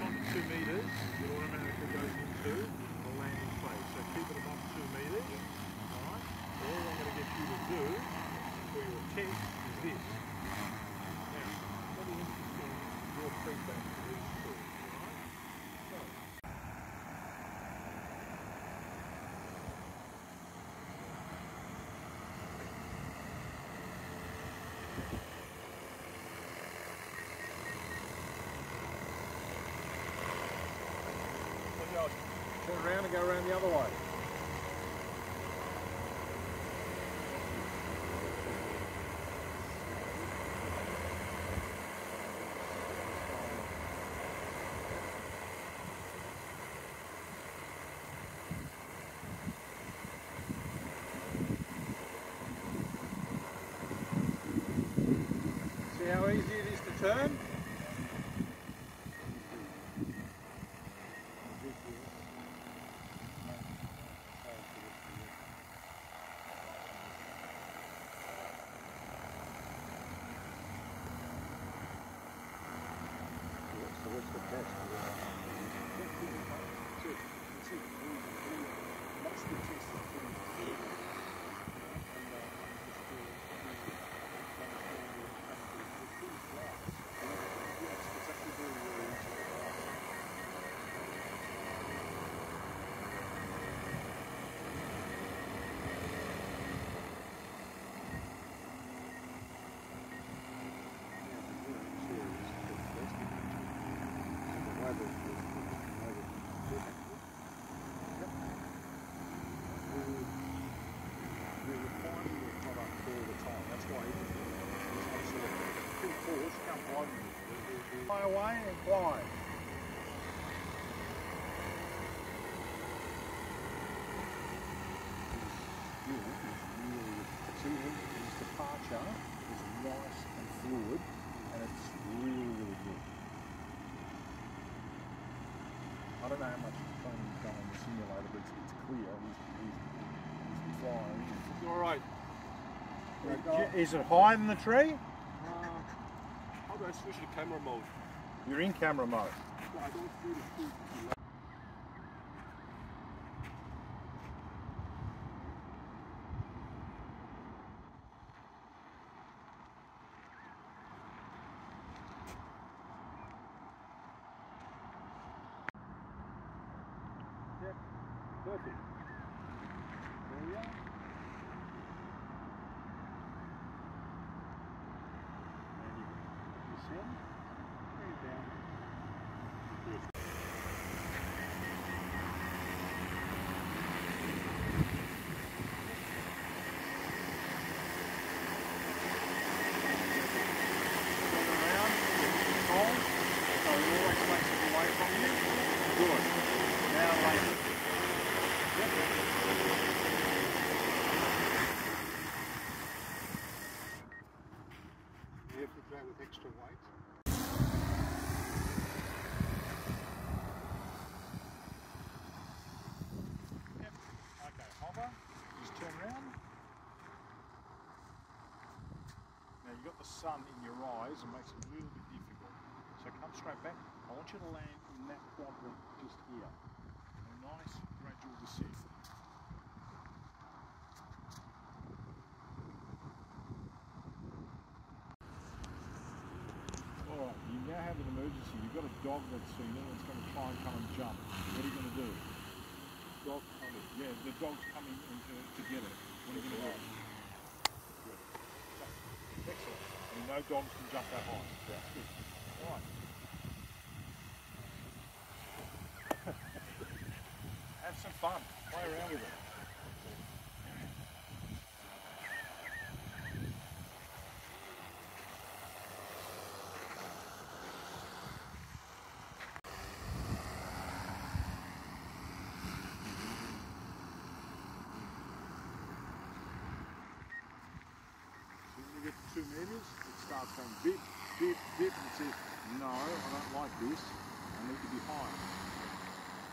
on two metres, it automatically goes into the landing place. So keep it above two metres. Alright? All I'm going to get you to do for your test is this. Now, what is interesting, your feedback to these two. Alright? So, Turn around and go around the other way. See how easy it is to turn? Fly and. See, his departure is nice and fluid, and it's really, really good. I don't know how much training he's done on the simulator, but it's, it's clear. He's, he's, he's flying. Alright. Is it higher than the tree? Uh, how do I switch to camera mode? You're in camera mode. Yep, perfect. There we are. And you descend, bring it down. Turn around, hold, so it always makes it away from you. Good. Now land it. You have to play with extra weight. Yep. Okay, hover, just turn around. Now you've got the sun in your eyes and makes it a little bit difficult. So come straight back. I want you to land in that quadrant just here. A nice gradual descent. Alright, you now have an emergency. You've got a dog that's seen it that's going to try and come and jump. What are you going to do? Dog coming. Yeah, the dog's coming in to, to get it. What are you going to do? Good. Excellent. Know dogs can jump that high. Yeah. Good. Alright. Have some fun. Play around with it. Two metres, it starts going bip, bip, bip, and says, no, I don't like this, I need to be higher.